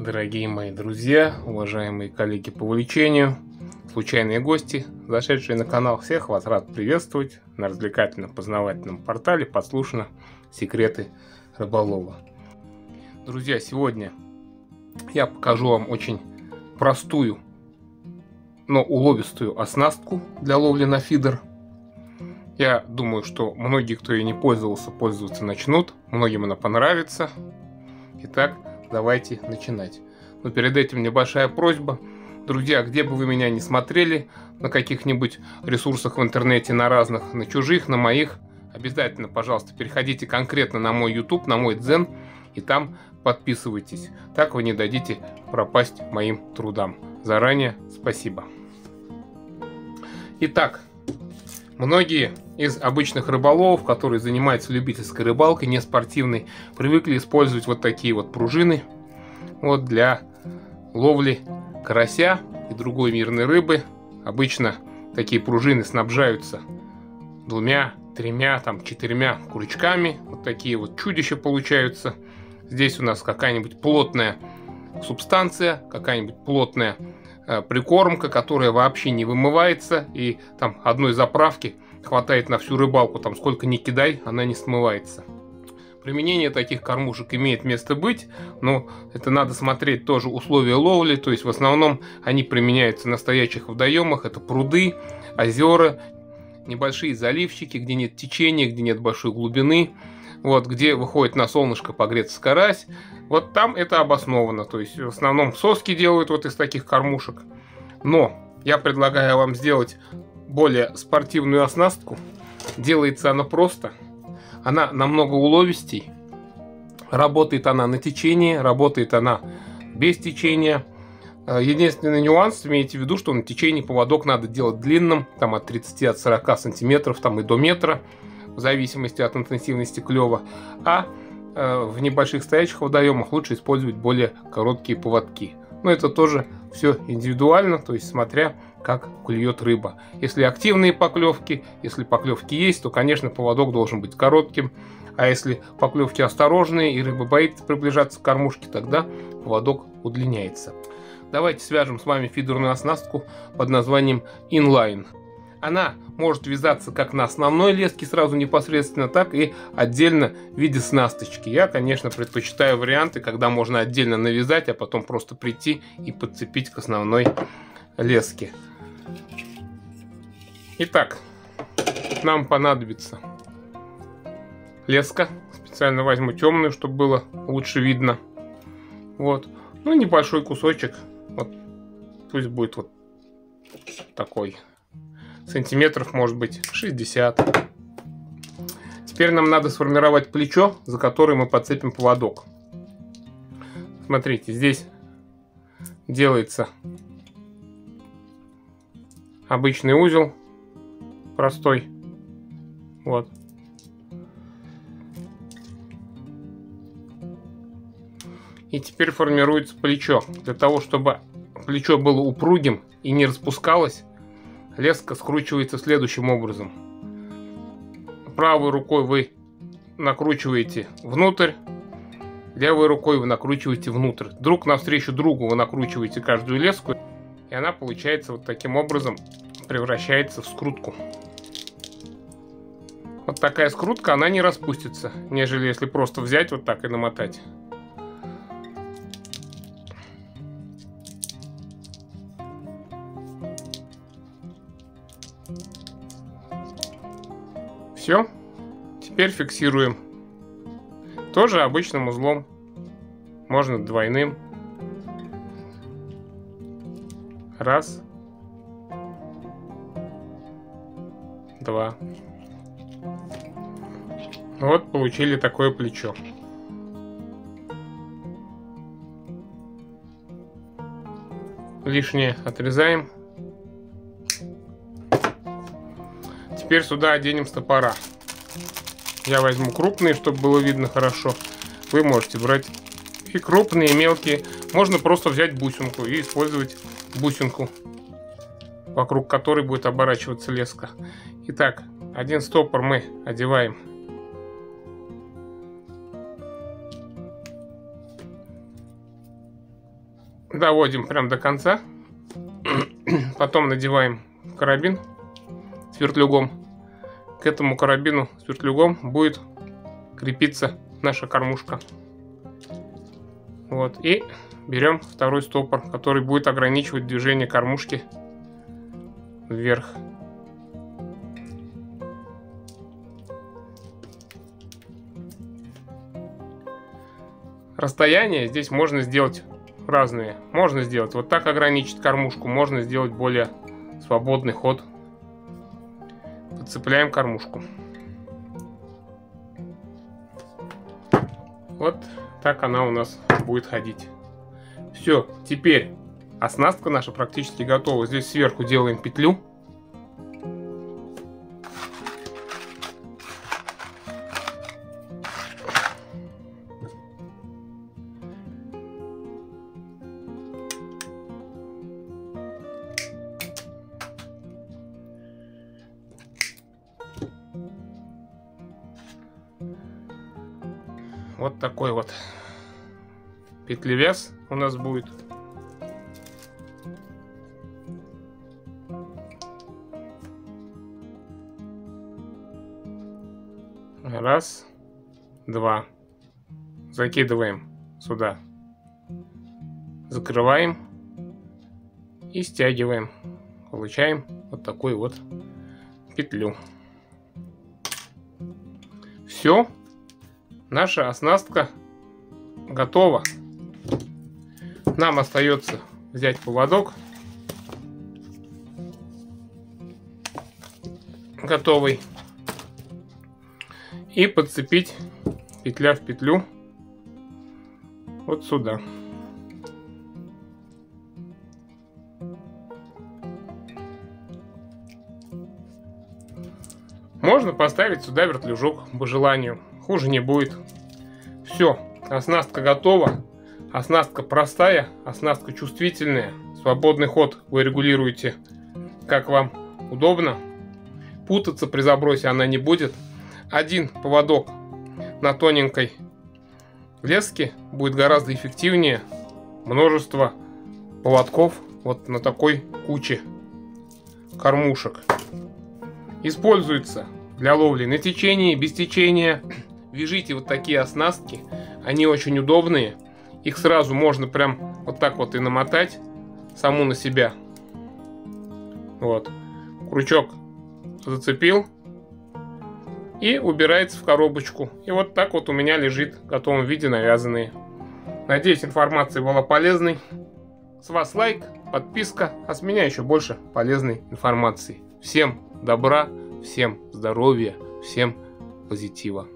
Дорогие мои друзья, уважаемые коллеги по увлечению, случайные гости, зашедшие на канал, всех вас рад приветствовать на развлекательном познавательном портале «Подслушано. Секреты рыболова». Друзья, сегодня я покажу вам очень простую, но уловистую оснастку для ловли на фидер. Я думаю, что многие, кто ей не пользовался, пользоваться начнут. Многим она понравится. Итак, давайте начинать. Но перед этим небольшая просьба. Друзья, где бы вы меня не смотрели, на каких-нибудь ресурсах в интернете, на разных, на чужих, на моих, обязательно, пожалуйста, переходите конкретно на мой YouTube, на мой Дзен, и там подписывайтесь. Так вы не дадите пропасть моим трудам. Заранее спасибо. Итак, многие из обычных рыболовов, которые занимаются любительской рыбалкой, не спортивной, привыкли использовать вот такие вот пружины вот для ловли карася и другой мирной рыбы. Обычно такие пружины снабжаются двумя, тремя, там, четырьмя крючками. Вот такие вот чудища получаются. Здесь у нас какая-нибудь плотная субстанция, какая-нибудь плотная прикормка, которая вообще не вымывается. И там одной заправки – хватает на всю рыбалку, там сколько ни кидай, она не смывается. Применение таких кормушек имеет место быть, но это надо смотреть тоже условия ловли, то есть в основном они применяются на стоячих водоемах, это пруды, озера, небольшие заливчики, где нет течения, где нет большой глубины, вот, где выходит на солнышко погреться карась, вот там это обосновано, то есть в основном соски делают вот из таких кормушек, но я предлагаю вам сделать более спортивную оснастку. Делается она просто. Она намного уловистей. Работает она на течении, работает она без течения. Э, единственный нюанс, имейте в виду, что на течении поводок надо делать длинным, там от 30-40 сантиметров, там и до метра, в зависимости от интенсивности клева. А э, в небольших стоячих водоемах лучше использовать более короткие поводки. Но это тоже все индивидуально, то есть смотря как клюет рыба. Если активные поклевки, если поклевки есть, то, конечно, поводок должен быть коротким. А если поклевки осторожные и рыба боится приближаться к кормушке, тогда поводок удлиняется. Давайте свяжем с вами фидерную оснастку под названием Inline. Она может вязаться как на основной леске сразу непосредственно, так и отдельно в виде снасточки. Я, конечно, предпочитаю варианты, когда можно отдельно навязать, а потом просто прийти и подцепить к основной леске. Итак, нам понадобится леска. Специально возьму темную, чтобы было лучше видно. Вот. Ну, небольшой кусочек. Вот. Пусть будет вот такой. Сантиметров, может быть, 60. Теперь нам надо сформировать плечо, за которое мы подцепим поводок. Смотрите, здесь делается обычный узел простой. Вот. И теперь формируется плечо. Для того, чтобы плечо было упругим и не распускалось, леска скручивается следующим образом. Правой рукой вы накручиваете внутрь, левой рукой вы накручиваете внутрь. Друг навстречу другу вы накручиваете каждую леску. И она получается вот таким образом превращается в скрутку. Вот такая скрутка, она не распустится, нежели если просто взять вот так и намотать. Все. Теперь фиксируем. Тоже обычным узлом. Можно двойным. Раз. Два. Вот получили такое плечо. Лишнее отрезаем. Теперь сюда оденем стопора. Я возьму крупные, чтобы было видно хорошо. Вы можете брать и крупные, и мелкие. Можно просто взять бусинку и использовать бусинку, вокруг которой будет оборачиваться леска. Итак, один стопор мы одеваем доводим прям до конца. Потом надеваем карабин с вертлюгом. К этому карабину с вертлюгом будет крепиться наша кормушка. Вот, и берем второй стопор, который будет ограничивать движение кормушки вверх. Расстояние здесь можно сделать разные. Можно сделать вот так ограничить кормушку, можно сделать более свободный ход. Подцепляем кормушку. Вот так она у нас будет ходить. Все, теперь оснастка наша практически готова. Здесь сверху делаем петлю. Вот такой вот петлевес у нас будет. Раз, два. Закидываем сюда. Закрываем и стягиваем. Получаем вот такую вот петлю. Все. Наша оснастка готова. Нам остается взять поводок. Готовый. И подцепить петля в петлю вот сюда. Можно поставить сюда вертлюжок по желанию. Хуже не будет. Все, оснастка готова. Оснастка простая, оснастка чувствительная. Свободный ход вы регулируете, как вам удобно. Путаться при забросе она не будет. Один поводок на тоненькой леске будет гораздо эффективнее множество поводков вот на такой куче кормушек. Используется для ловли на течении, без течения. Вяжите вот такие оснастки, они очень удобные. Их сразу можно прям вот так вот и намотать саму на себя. Вот. Крючок зацепил и убирается в коробочку. И вот так вот у меня лежит в готовом виде навязанные. Надеюсь, информация была полезной. С вас лайк, подписка, а с меня еще больше полезной информации. Всем добра, всем здоровья, всем позитива.